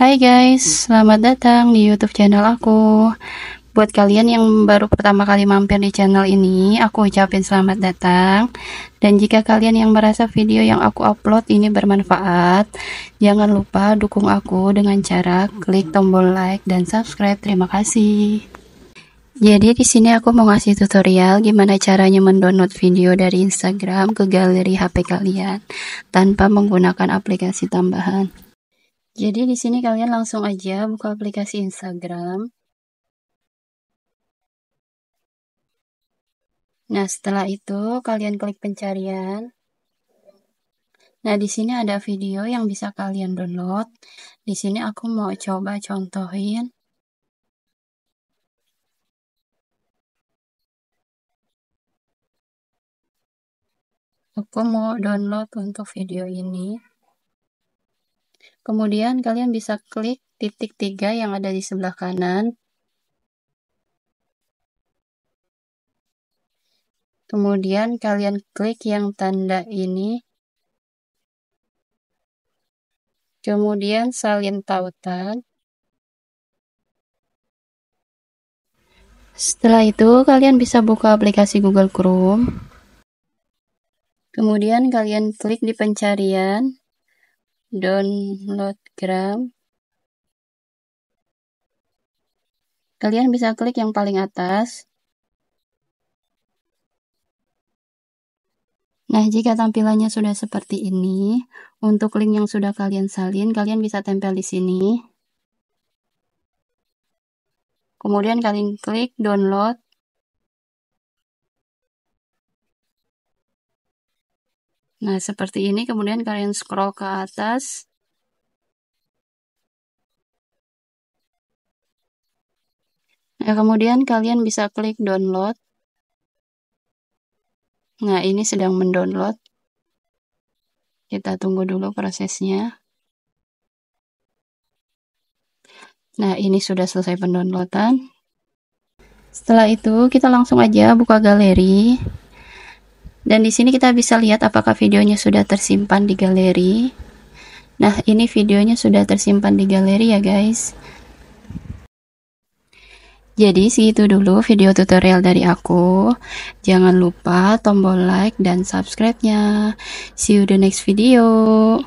Hai guys, selamat datang di YouTube channel aku. Buat kalian yang baru pertama kali mampir di channel ini, aku ucapin selamat datang. Dan jika kalian yang merasa video yang aku upload ini bermanfaat, jangan lupa dukung aku dengan cara klik tombol like dan subscribe. Terima kasih. Jadi di sini aku mau ngasih tutorial gimana caranya mendownload video dari Instagram ke galeri HP kalian tanpa menggunakan aplikasi tambahan. Jadi di sini kalian langsung aja buka aplikasi Instagram. Nah, setelah itu kalian klik pencarian. Nah, di sini ada video yang bisa kalian download. Di sini aku mau coba contohin. Aku mau download untuk video ini. Kemudian kalian bisa klik titik tiga yang ada di sebelah kanan. Kemudian kalian klik yang tanda ini. Kemudian salin tautan. Setelah itu, kalian bisa buka aplikasi Google Chrome. Kemudian kalian klik di pencarian download gram. Kalian bisa klik yang paling atas. Nah jika tampilannya sudah seperti ini untuk link yang sudah kalian salin kalian bisa tempel di sini. Kemudian kalian klik download Nah, seperti ini kemudian kalian scroll ke atas. Nah, kemudian kalian bisa klik download. Nah, ini sedang mendownload. Kita tunggu dulu prosesnya. Nah, ini sudah selesai pendownloadan. Setelah itu, kita langsung aja buka galeri. Dan di sini kita bisa lihat apakah videonya sudah tersimpan di galeri. Nah, ini videonya sudah tersimpan di galeri ya, guys. Jadi segitu dulu video tutorial dari aku. Jangan lupa tombol like dan subscribe-nya. See you the next video.